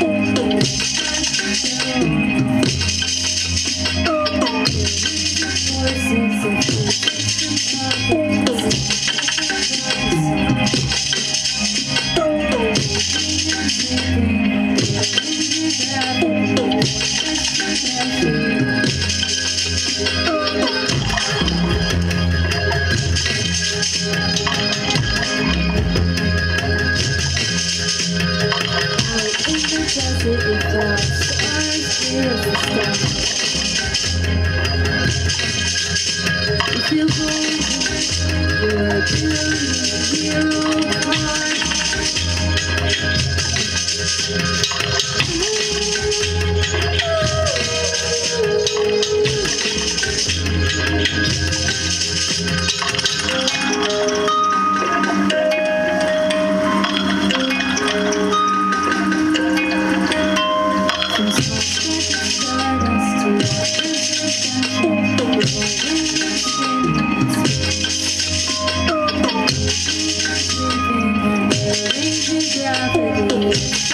我多想。You're going, Yeah, baby.